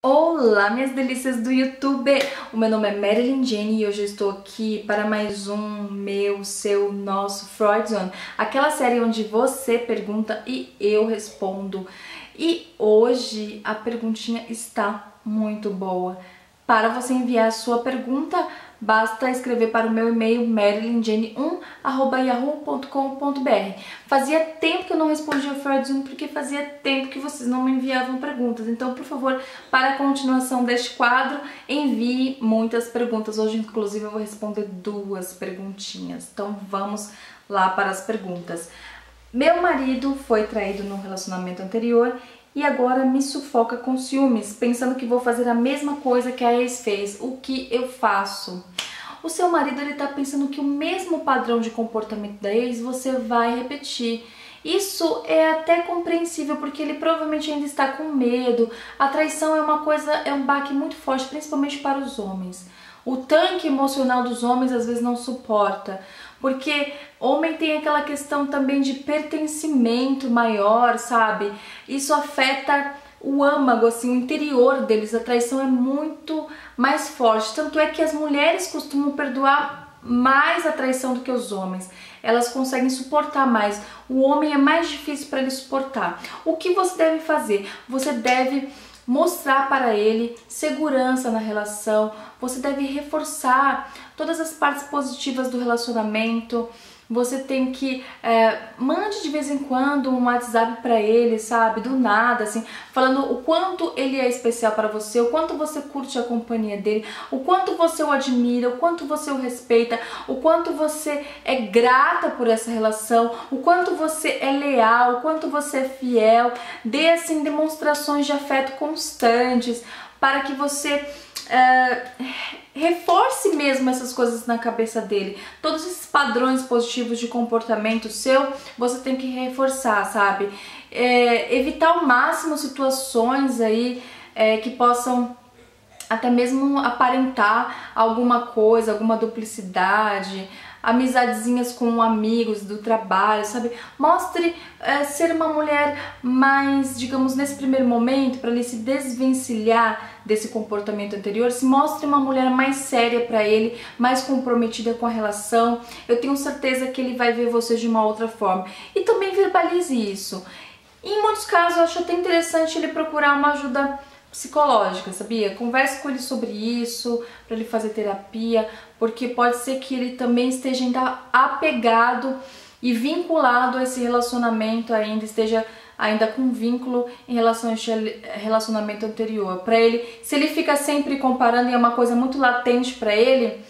Olá, minhas delícias do YouTube! O meu nome é Marilyn Jenny e hoje eu estou aqui para mais um meu, seu, nosso Freud Zone, aquela série onde você pergunta e eu respondo. E hoje a perguntinha está muito boa. Para você enviar a sua pergunta, basta escrever para o meu e-mail marylinjenny1@yahoo.com.br. Fazia tempo que eu não respondia o Zoom porque fazia tempo que vocês não me enviavam perguntas. Então, por favor, para a continuação deste quadro, envie muitas perguntas. Hoje, inclusive, eu vou responder duas perguntinhas. Então, vamos lá para as perguntas. Meu marido foi traído no relacionamento anterior e agora me sufoca com ciúmes, pensando que vou fazer a mesma coisa que a ex fez. O que eu faço? O seu marido ele tá pensando que o mesmo padrão de comportamento da ex você vai repetir. Isso é até compreensível porque ele provavelmente ainda está com medo. A traição é uma coisa, é um baque muito forte, principalmente para os homens. O tanque emocional dos homens às vezes não suporta. Porque homem tem aquela questão também de pertencimento maior, sabe? Isso afeta o âmago, assim, o interior deles, a traição é muito mais forte. Tanto é que as mulheres costumam perdoar mais a traição do que os homens. Elas conseguem suportar mais. O homem é mais difícil para ele suportar. O que você deve fazer? Você deve mostrar para ele segurança na relação, você deve reforçar todas as partes positivas do relacionamento, você tem que é, mande de vez em quando um WhatsApp para ele, sabe, do nada, assim, falando o quanto ele é especial para você, o quanto você curte a companhia dele, o quanto você o admira, o quanto você o respeita, o quanto você é grata por essa relação, o quanto você é leal, o quanto você é fiel, dê assim demonstrações de afeto constantes para que você uh, reforce mesmo essas coisas na cabeça dele. Todos esses padrões positivos de comportamento seu, você tem que reforçar, sabe? É, evitar ao máximo situações aí é, que possam até mesmo aparentar alguma coisa, alguma duplicidade, amizadezinhas com amigos do trabalho, sabe? Mostre é, ser uma mulher mais, digamos, nesse primeiro momento, para ele se desvencilhar desse comportamento anterior, se mostre uma mulher mais séria para ele, mais comprometida com a relação. Eu tenho certeza que ele vai ver você de uma outra forma. E também verbalize isso. Em muitos casos, eu acho até interessante ele procurar uma ajuda psicológica, sabia? Converse com ele sobre isso, para ele fazer terapia, porque pode ser que ele também esteja ainda apegado e vinculado a esse relacionamento ainda, esteja ainda com vínculo em relação a esse relacionamento anterior. Para ele, se ele fica sempre comparando e é uma coisa muito latente para ele,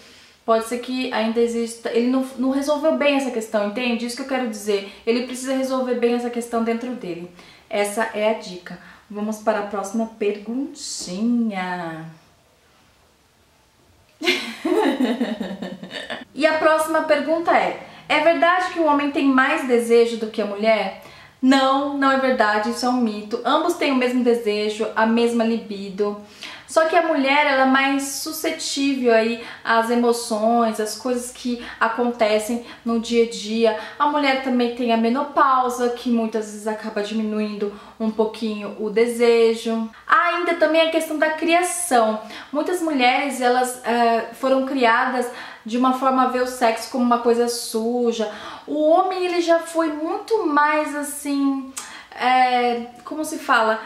pode ser que ainda exista, ele não, não resolveu bem essa questão, entende? Isso que eu quero dizer. Ele precisa resolver bem essa questão dentro dele. Essa é a dica. Vamos para a próxima perguntinha. e a próxima pergunta é: é verdade que o homem tem mais desejo do que a mulher? Não, não é verdade, isso é um mito. Ambos têm o mesmo desejo, a mesma libido. Só que a mulher ela é mais suscetível aí às emoções, às coisas que acontecem no dia a dia. A mulher também tem a menopausa, que muitas vezes acaba diminuindo um pouquinho o desejo. Ainda também a questão da criação. Muitas mulheres elas é, foram criadas de uma forma a ver o sexo como uma coisa suja. O homem ele já foi muito mais assim, é, como se fala,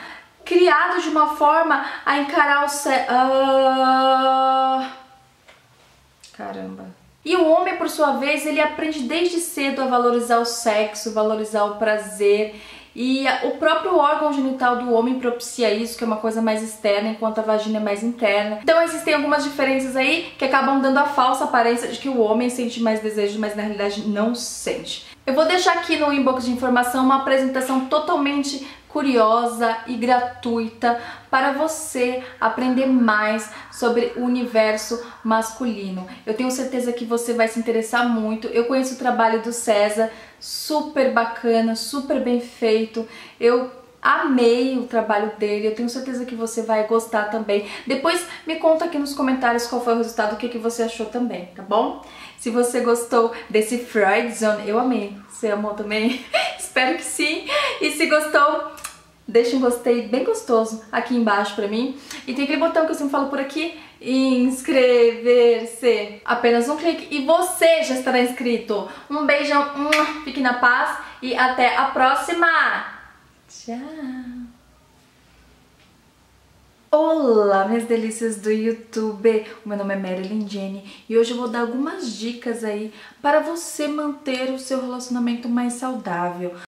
criado de uma forma a encarar o sexo. Ah... Caramba. E o homem, por sua vez, ele aprende desde cedo a valorizar o sexo, valorizar o prazer. E o próprio órgão genital do homem propicia isso, que é uma coisa mais externa, enquanto a vagina é mais interna. Então existem algumas diferenças aí que acabam dando a falsa aparência de que o homem sente mais desejo, mas na realidade não sente. Eu vou deixar aqui no inbox de informação uma apresentação totalmente curiosa e gratuita para você aprender mais sobre o universo masculino. Eu tenho certeza que você vai se interessar muito. Eu conheço o trabalho do César, super bacana, super bem feito. Eu amei o trabalho dele, eu tenho certeza que você vai gostar também. Depois me conta aqui nos comentários qual foi o resultado, o que, que você achou também, tá bom? Se você gostou desse Freud Zone, eu amei. Você amou também? Espero que sim. E se gostou, deixa um gostei bem gostoso aqui embaixo pra mim. E tem aquele botão que eu sempre falo por aqui, inscrever-se. Apenas um clique e você já estará inscrito. Um beijão, fique na paz e até a próxima. Tchau. Olá, minhas delícias do YouTube! O meu nome é Marilyn Jenny e hoje eu vou dar algumas dicas aí para você manter o seu relacionamento mais saudável.